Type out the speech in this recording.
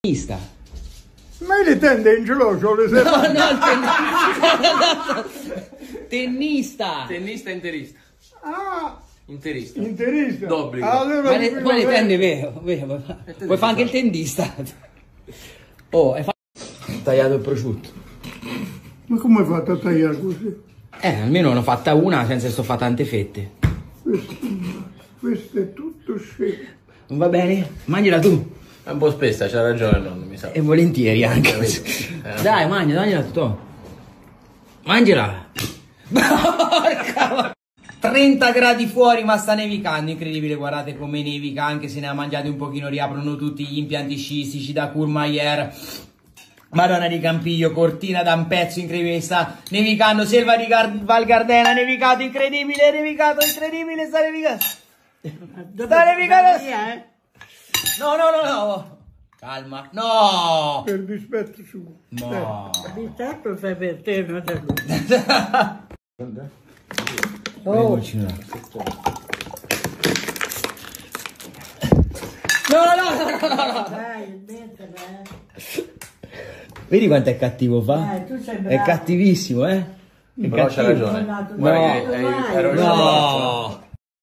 Tennista. Ma le tende in c'ho le No, serrate. no, il tennista. Tennista. Tennista interista. Ah, Interista. interista. D'obbligo. Allora, Ma le, poi le tende vero, vero. Vuoi fa- Vuoi fare anche il tendista? Oh, hai fatto... Tagliato il prosciutto. Ma come hai fatto a tagliare così? Eh, almeno ne ho fatta una senza che sto fa tante fette. Questo, questo è tutto scemo. Va bene? Mangiala tu. È un po' spessa, c'ha ragione nonno, mi sa. E volentieri anche. Eh. Dai, mangia, mangiala tu. Mangiala. Porca 30 gradi fuori ma sta nevicando, incredibile, guardate come nevica, anche se ne ha mangiati un pochino, riaprono tutti gli impianti sciistici da Courmayeur. Madonna di Campiglio, Cortina da un pezzo incredibile, sta nevicando, Selva di Gar- Val Gardena, nevicato, incredibile, nevicato, incredibile, sta nevicando. Sta nevicando. No, no, no, no. Calma. No. Per dispetto suo. No. Di certo fai per te, non per lui. Oh. No, no, no, no, no, no. Dai, smettila, eh. Vedi quanto è cattivo fa? Dai, tu sei È bravo. cattivissimo, eh? È Però c'ha ragione. No. No.